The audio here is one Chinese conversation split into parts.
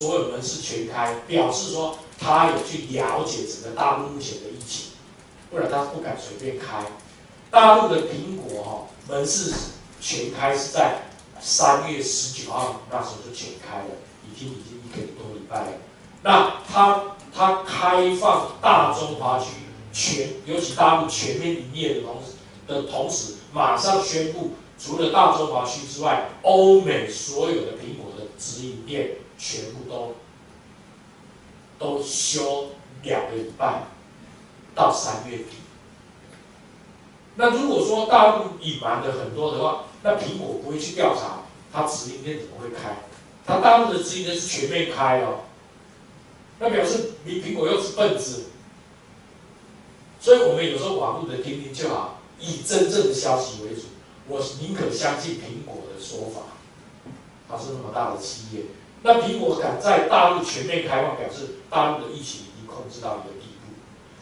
所有门市全开，表示说他有去了解整个大陆目前的疫情，不然他不敢随便开。大陆的苹果哈门市全开是在三月十九号，那时候就全开了，已经已经一个多礼拜了。那他他开放大中华区全，尤其大陆全面营业的同时的同时，马上宣布，除了大中华区之外，欧美所有的苹果的直营店全部都都休两个礼拜，到三月底。那如果说大陆隐瞒的很多的话，那苹果不会去调查，它直营店怎么会开？它大陆的直营店是全面开哦，那表示你苹果又是笨子。所以我们有时候网络的听听就好，以真正的消息为主。我宁可相信苹果的说法，它是那么大的企业。那苹果敢在大陆全面开放，表示大陆的疫情已经控制到一个地步。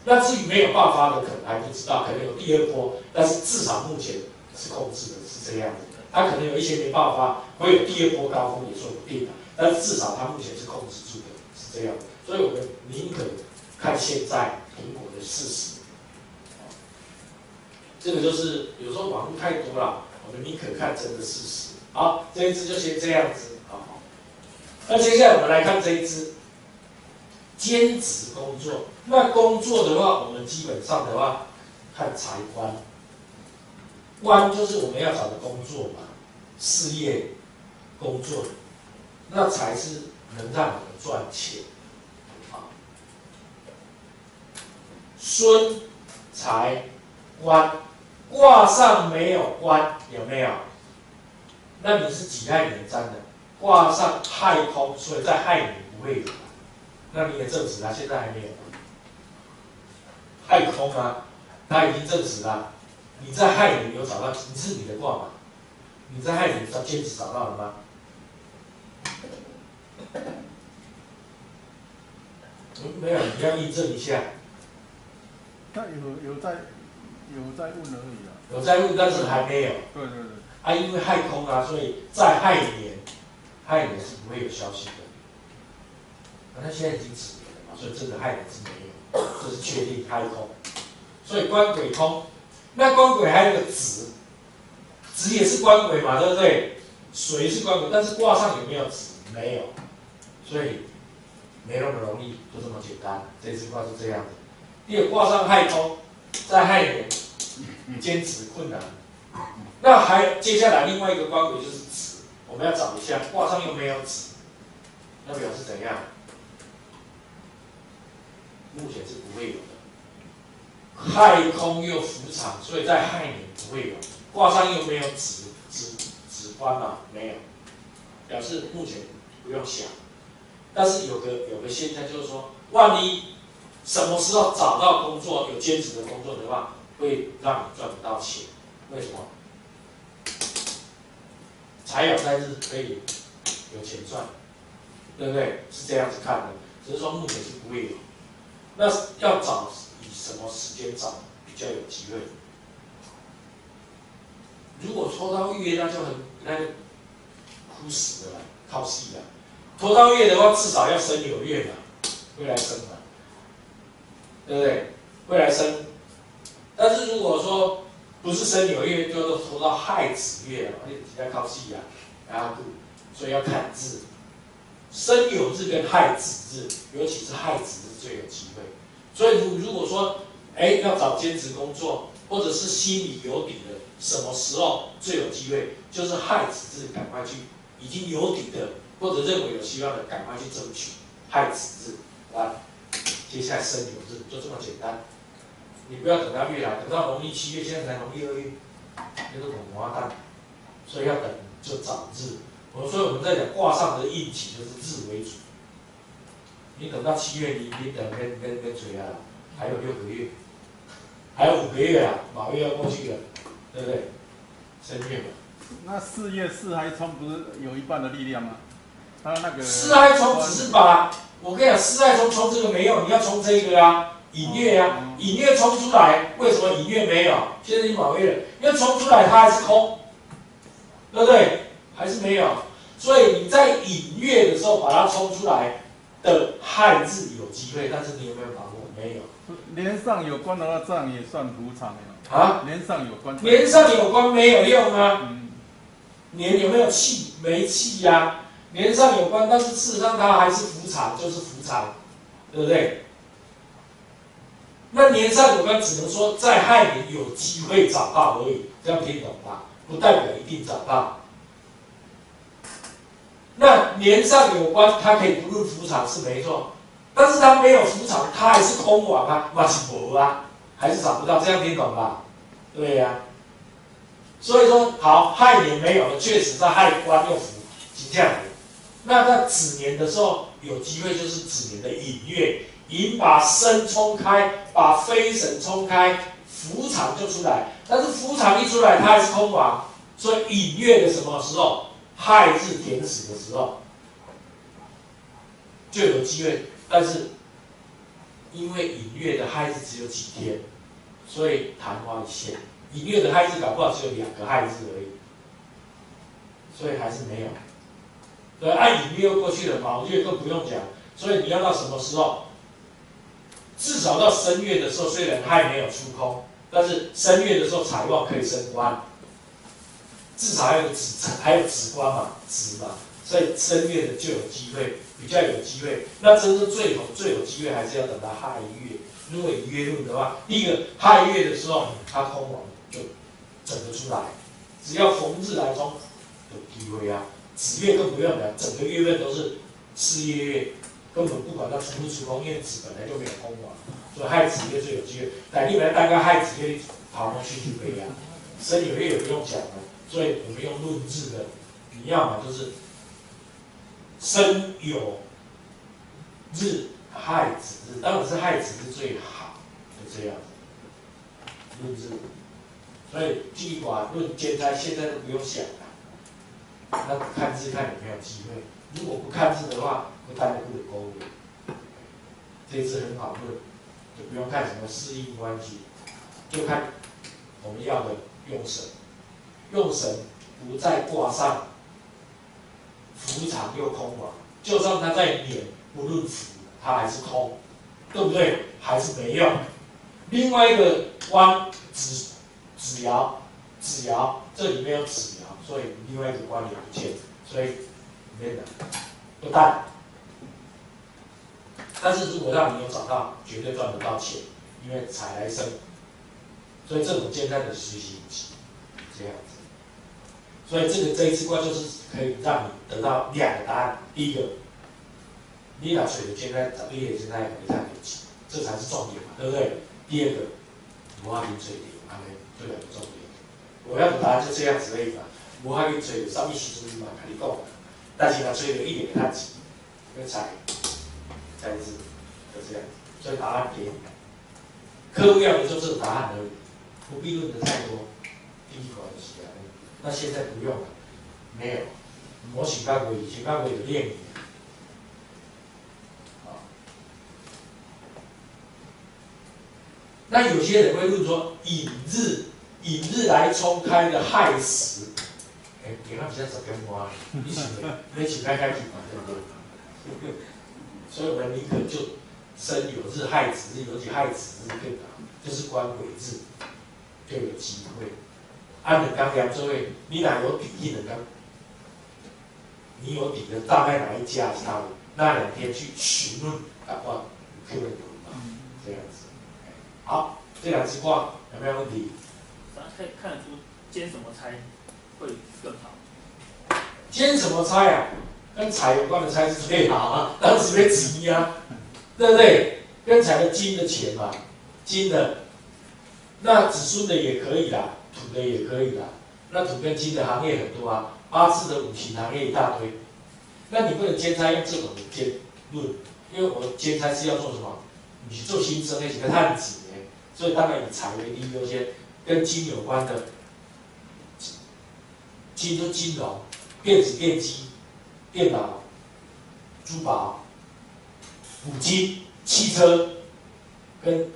那至于没有爆发的，可能还不知道，可能有第二波，但是至少目前是控制的，是这样子的。它可能有一些没爆发，会有第二波高峰也说不定的，但是至少它目前是控制住的，是这样。所以我们宁可看现在苹果的事实。这个就是有时候网络太多了，我们宁可看真的事实。好，这一支就先这样子。那接下来我们来看这一支兼职工作。那工作的话，我们基本上的话看财官，官就是我们要找的工作嘛，事业工作，那才是能让我们赚钱。好，孙财官。卦上没有官，有没有？那你是几亥年占的，卦上亥空，所以在害你不会有。那你也证实了，现在还没有。亥空啊，他已经证实了。你在害你有找到，你是你的卦嘛？你在害你找坚持找到了吗？没有，你要印证一下。那有有在。有在问而已啊，有在问，但是还没有。对对对。啊，因为亥空啊，所以在亥年，害年是不会有消息的。那，他现在已经止年了嘛，所以这个亥年是没有，这是确定害空。所以官鬼空，那官鬼还有个子，子也是官鬼嘛，对不对？水是官鬼，但是卦上有没有子？没有，所以没那么容易，就这么简单。这支卦是这样的。第二卦上害空。在亥年，坚持困难。那还接下来另外一个官鬼就是，我们要找一下卦上又没有子，那表示怎样？目前是不会有的。亥空又伏场，所以在亥年不会有。卦上又没有子子子官嘛，没有，表示目前不用想。但是有个有个现象就是说，万一。什么时候找到工作有兼职的工作的话，会让你赚不到钱？为什么？才有在日可以有钱赚，对不对？是这样子看的，只是说目前是不会有。那要找以什么时间找比较有机会？如果抽到月，那就很那就枯死了，靠戏了。抽到月的话，至少要生有月嘛，未来生嘛。对不对？未来生，但是如果说不是生牛月，就是拖到亥子月了，你比较靠西呀，然后所以要看字，生有日跟亥子日，尤其是亥子日最有机会。所以如如果说，哎，要找兼职工作，或者是心里有底的，什么时候最有机会？就是亥子日，赶快去，已经有底的，或者认为有希望的，赶快去争取亥子日，来。接下来生有日就这么简单，你不要等到月来，等到农历七月，现在才农历二月，那个猛花蛋，所以要等就找日。我所以我们在讲卦上的运气就是日为主。你等到七月，你你等跟跟跟谁啊？还有六个月，还有五个月啊，马月要过去了，对不对？生月嘛。那四月四还冲不是有一半的力量吗？他那个四害冲只是把。我跟你讲，四害冲冲这个没用，你要冲这个啊，引月啊，引月冲出来，为什么引月没有？现在你满月了，要冲出来它还是空，对不对？还是没有。所以你在引月的时候把它冲出来的汉字有机会，但是你有没有把握？没有。连上有关的话，这样也算伏场啊？连上有关，连上有关没有用啊？嗯，连有没有气？没气呀。连上有关，但是事实上它还是浮场，就是浮场，对不对？那年上有关，只能说在亥年有机会找到而已，这样听懂吧？不代表一定找到。那年上有关，它可以不入伏场是没错，但是它没有伏场，它还是空亡啊，那是无啊，还是找不到，这样听懂吧？对呀。所以说，好亥年没有了，确实在亥官又伏，是这样。那在子年的时候，有机会就是子年的寅月，寅把身冲开，把飞神冲开，福场就出来。但是福场一出来，它还是空亡，所以寅月的什么时候？亥字点死的时候，就有机会。但是因为寅月的亥字只有几天，所以昙花一现。寅月的亥字搞不好只有两个亥字而已，所以还是没有。对，按寅月过去了，卯月更不用讲。所以你要到什么时候？至少到申月的时候，虽然亥没有出空，但是申月的时候财旺可以升官。至少还有子，还有子官嘛，子嘛，所以申月的就有机会，比较有机会。那真正最好最有机会，还是要等到亥月。如果以月论的话，第一个亥月的时候，它空亡就整个出来。只要逢日来冲，有机会啊。子月更不用讲，整个月份都是事业月，根本不管它出不出空，因为子本来就没有空亡，所以亥子月最有机会。但你们大概亥子月跑过去就可以啊。申酉月也不用讲了。所以我们用论字的，你要么就是申酉日亥子日，当然是亥子日最好，就这样子论字。所以计卦论兼差现在都不用想了，那看字看有没有机会。如果不看字的话，不带不能勾的。这次很好论，就不用看什么适应关系，就看我们要的用神。用神不再挂上，浮长又空亡，就算他在免不论伏，他还是空，对不对？还是没用。另外一个官子子爻，子爻这里面有子爻，所以另外一个官也不见，所以没的不带。但是如果让你有找到，绝对赚不到钱，因为财来生，所以这种简单的学习这样子。所以这个这一次卦就是可以让你得到两个答案。第一个，你拿水的现在找一点现在没太有钱，这才是重点嘛，对不对？第二个，无法跟水流，安尼这两个重点。我要的答案就这样子而已嘛，无法跟水流，上面时阵嘛，跟你讲，但是拿水流一点太急，跟才才是就这样。所以答案给你，客户要的就是答案而已，不必问的太多。第一个就是。那现在不用了，没有，我请干过，以前干过有练语，啊，那有些人会问说，引日，引日来冲开的亥时，哎，你看现在十点半，你请没请开开题嘛，对不对？所以我们宁可就生有日亥子日，尤其亥子日更好，就是官鬼日就有机会。按两刚两座位，你哪有底？一两刚，你有底的，大概哪一家是他的？那两天去询问的话，可以读嘛？这样子。好，这两支卦有没有问题？咱可以看得出兼什么差会更好？兼什么猜啊？跟财有关的猜是最好啊，当时没急啊，对不对？跟财的金的钱嘛，金的，那子孙的也可以啦。土的也可以啦，那土跟金的行业很多啊，八字的五行行业一大堆，那你不能兼差用这种兼论，因为我兼差是要做什么？你做新生那几个探子哎，所以当然以财为第一优先，跟金有关的，金就金融、电子电机、电脑、珠宝、五金、汽车，跟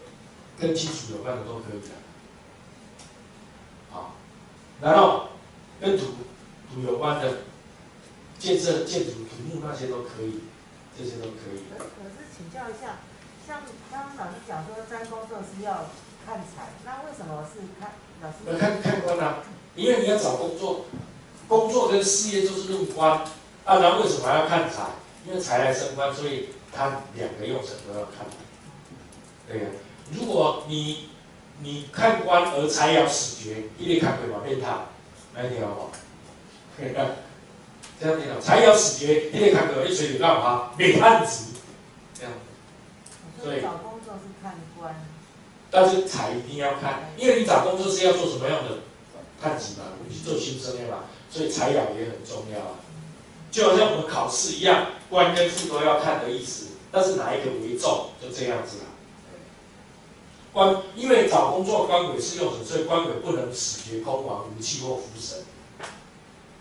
跟金属有关的都可以的。好然后跟土土有关的建设建筑土木那些都可以，这些都可以。可可是请教一下，像刚刚老师讲说沾工作是要看财，那为什么是看老师？呃，看看官啊，因为你要找工作，工作跟事业都是论官，啊，然后为什么要看财？因为财来升官，所以他两个用神都要看。对呀、如果你你看官而财爻死绝，一定看鬼嘛变态，来听好不好？对啊这样听到，财爻死绝，一定看鬼，一锤你干嘛？没看子，这样。所以找工作是看官，但是财一定要看，因为你找工作是要做什么样的判子嘛，你去做新生的嘛，所以财爻也很重要啊。就好像我们考试一样，官跟副都要看的意思，但是哪一个为重，就这样子啦。官因为找工作官鬼是用神，所以官鬼不能死绝空亡无气或伏神，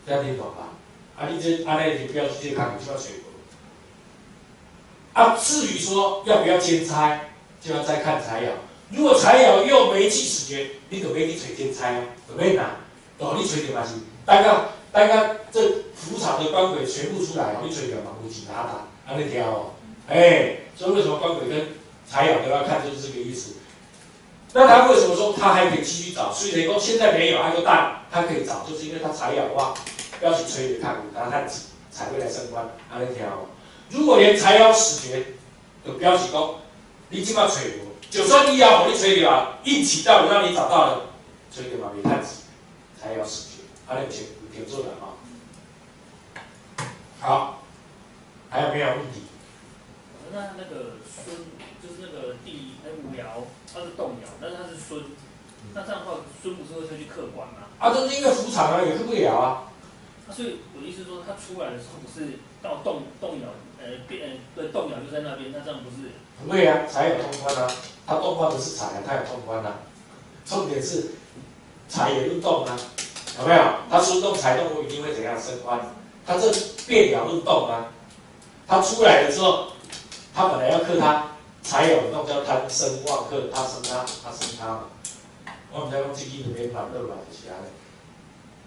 这样听懂吧？啊，你这安内就不要去这看，你就要水果。啊，至于说要不要兼差，就要再看财爻。如果财爻又没气死绝，你就免去找兼差哦，就免啦。哦，你找着嘛是，等到等到这府场的官鬼全部出来哦，你找着嘛有钱拿打，安尼挑哦。哎，所以为什么官鬼跟财爻都要看，就是这个意思。那他为什么说他还可以继续找？所以雷公现在没有，还有蛋，他可以找，就是因为他财爻旺，要去吹着看五达探子才会来升官，安尼挑哦。如果连财爻死绝，就表示讲，你即马找无，就算你要我你找着啊，运气到我让你找到了，找着嘛袂趁钱，财爻死绝，安尼有有听出来吗？好，还有没有问题？那那个孙就是那个第哎五爻，它是动爻，但是它是孙，那这样的话，孙不是会去客观吗？啊，就是因为府场啊，也是不了啊。那所以我的意思说，它出来的时候不是到动动摇，呃变呃对动摇就在那边，那这样不是？不会啊，财有通关啊，他动关的是财啊，他有通关啊。重点是财也入动啊，有没有？他出动财动，我一定会怎样升官？他这变爻论动啊，他出来的时候，他本来要克他，财有那种叫贪生旺克，他生他，他生他嘛。我们在讲这几年免反热嘛，就是安尼，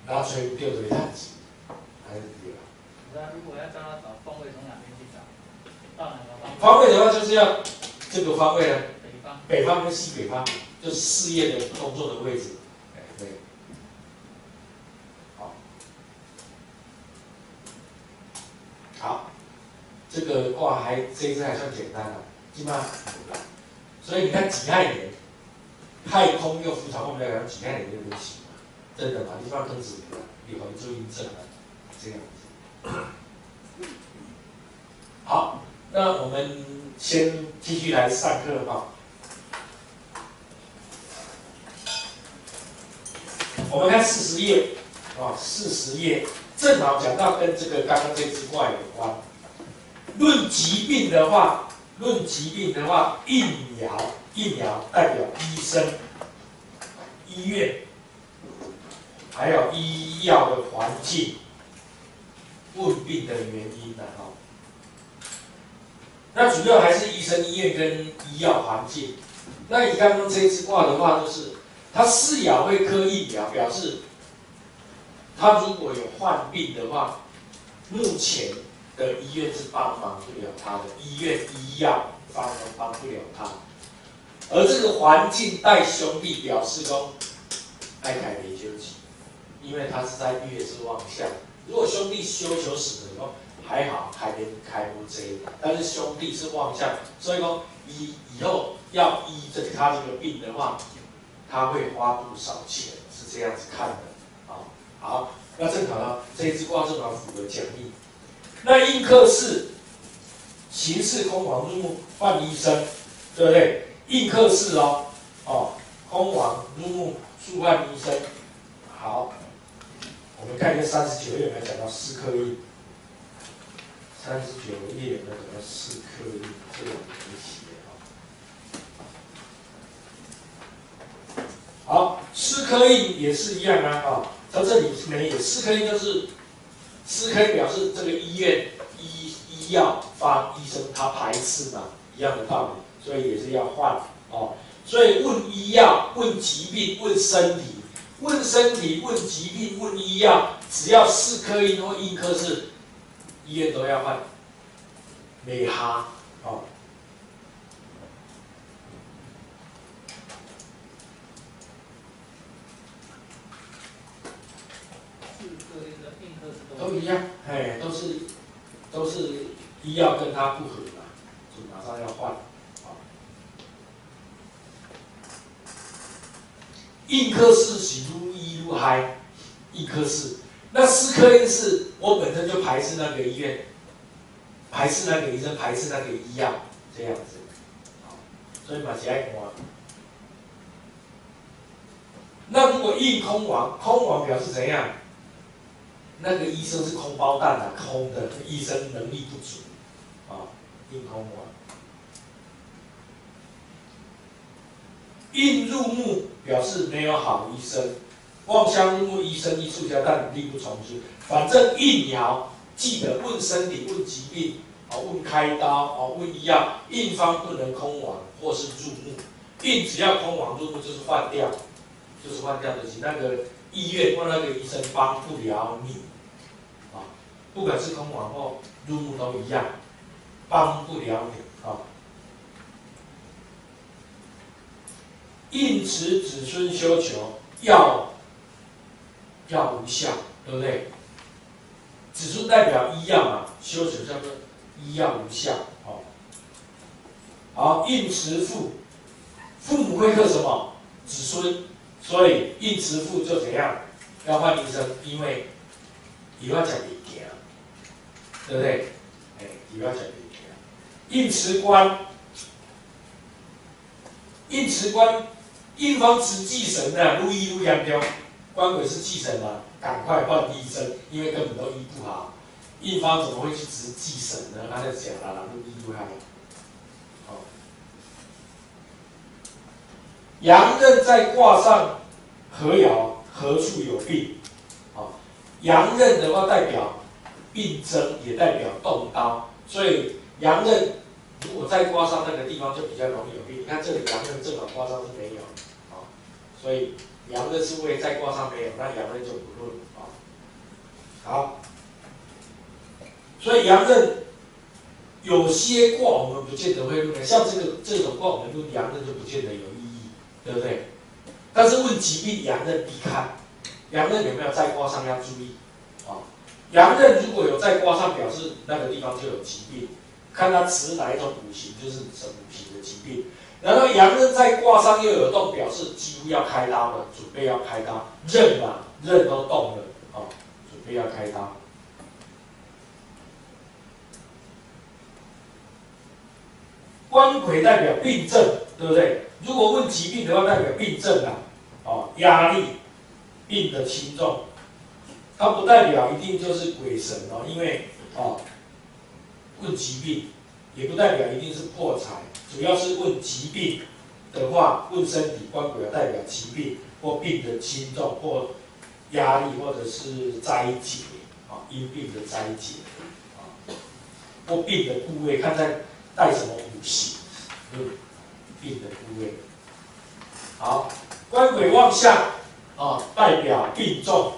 拿吹掉就会叹气，还是对啦。那如果要叫他找方位，从哪边去找？到哪个方位？方位的话就是要这个方位呢，北方。北方跟西北方，就是事业的工作的位置。哎，对。好，好，这个卦还这一次还算简单了，基本上不难。所以你看己亥年，亥空又伏藏，我们来讲己亥年就能起嘛，真的嘛？你放庚子年了，你回做印证了，这样子。好，那我们先继续来上课哈。我们看四十页，啊，四十页正好讲到跟这个刚刚这只卦有关。论疾病的话，论疾病的话，疫苗疫苗代表医生、医院，还有医药的环境，问病的原因的哈。那主要还是医生、医院跟医药环境。那你刚刚这一支卦的话，就是他四爻会克一爻，表示他如果有患病的话，目前的医院是帮忙不了他的，医院医药帮忙帮不了他。而这个环境带兄弟表示说，爱凯没休息，因为他是在月之旺相。如果兄弟修求死的话，还好还能开无贼，但是兄弟是旺相，所以说以以后要医这他这个病的话，他会花不少钱，是这样子看的啊。好，那正好呢，这一支卦正好符合讲义。那印刻是形势空王入木换医生，对不对？印刻是哦，哦，空王入木速换医生。好，我们看一下三十九页，有没有讲到四颗印？三十九页有没有讲到四颗印？这个我没写啊。好，四颗印也是一样啊，啊，到这里没有四颗印就是四颗印表示这个医院医医药方医生他排斥嘛，一样的道理，所以也是要换哦。所以问医药、问疾病、问身体、问身体、问疾病、问医药，只要四科一或一科是医院都要换美哈哦。是各类的硬科是都一样，哎，都是都是医药跟它不合嘛，就马上要换。啊，硬科室是愈医愈嗨，一科室。那四科医是我本身就排斥那个医院，排斥那个医生，排斥那个医药这样子。好，所以嘛是爱看。那如果一空亡，空亡表示怎样？那个医生是空包蛋啊，空的，医生能力不足，啊，硬空亡。硬入目表示没有好医生，望乡入目医生一出家，但力不从心。反正硬爻记得问身体、问疾病，啊，问开刀，啊，问医药，印方不能空亡或是入目，印只要空亡入目就是换掉，就是换掉的，那个医院或那个医生帮不了你。不管是空亡或入目都一样，帮不了你啊。应持子孙修求，要要无效，对不对？子孙代表医药嘛，修求叫做医药无效，哦。好，应持父，父母会克什么？子孙，所以应持父就怎样？要换医生，因为以后讲。对不对？哎，你要讲明白。应持官，应持官，应方持祭神的，如医如严重。官鬼是祭神嘛，赶快换医生，因为根本都医不好。应方怎么会去值祭神呢？他在讲了，如医如严好。阳刃在卦上何爻何处有病？好，阳刃的话代表。病征也代表动刀，所以阳刃如果再刮伤那个地方就比较容易有病。你看这里阳刃正好刮伤是没有，啊，所以阳刃是为再刮伤没有，那阳刃就不论啊。好，所以阳刃有些卦我们不见得会论，像这个这种卦我们论阳刃就不见得有意义，对不对？但是问疾病阳刃必看，阳刃有没有再刮伤要注意。阳刃如果有在卦上，表示那个地方就有疾病，看它持哪一种五行，就是什么五行的疾病。然后阳刃在卦上又有动，表示几乎要开刀了，准备要开刀。刃嘛，刃都动了，哦，准备要开刀。官魁代表病症，对不对？如果问疾病的话，代表病症啊，哦，压力，病的轻重。它不代表一定就是鬼神哦，因为哦，问疾病，也不代表一定是破财，主要是问疾病的话，问身体官鬼代表疾病或病的轻重或压力或者是灾劫啊，因病的灾劫啊，或病的部位，看在带什么五行，嗯，病的部位。好，官鬼望相啊，代表病重。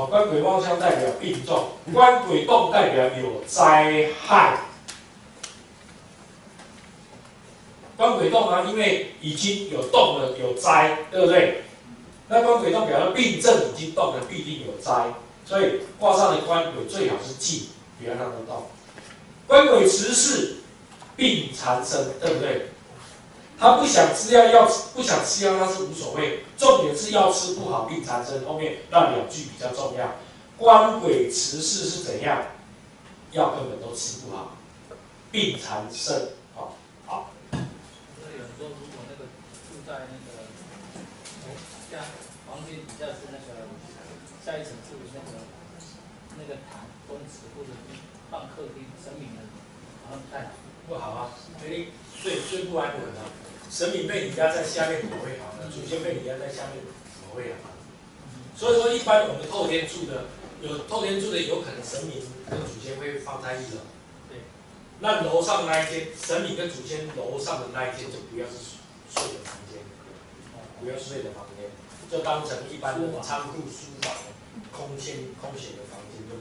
啊，官鬼望相代表病重，官鬼动代表有灾害。官鬼动啊，因为已经有动了，有灾，对不对？那官鬼动表示病症已经动了，必定有灾，所以卦上的官鬼最好是静，不要让它动。官鬼持世，病缠身，对不对？他不想吃药，药吃不想吃药那是无所谓，重点是药吃不好病缠身。后面那两句比较重要。官鬼持事是怎样？药根本都吃不好，病缠身。好，好。那有人说，如果那个住在那个像房间底下是那个下一层是那个那个堂公祠或者放客厅神明的，然后太不好啊，哎，睡睡不安稳啊。神明被你压在下面怎么会好呢？祖先被你压在下面怎么会好？所以说，一般我们后天住的，有后天住的，有可能神明跟祖先会放在一楼。对。那楼上那一间，神明跟祖先楼上的那一间就不要是睡的房间，不要睡的房间。就当成一般的仓库、书房、空间、空闲的房间就。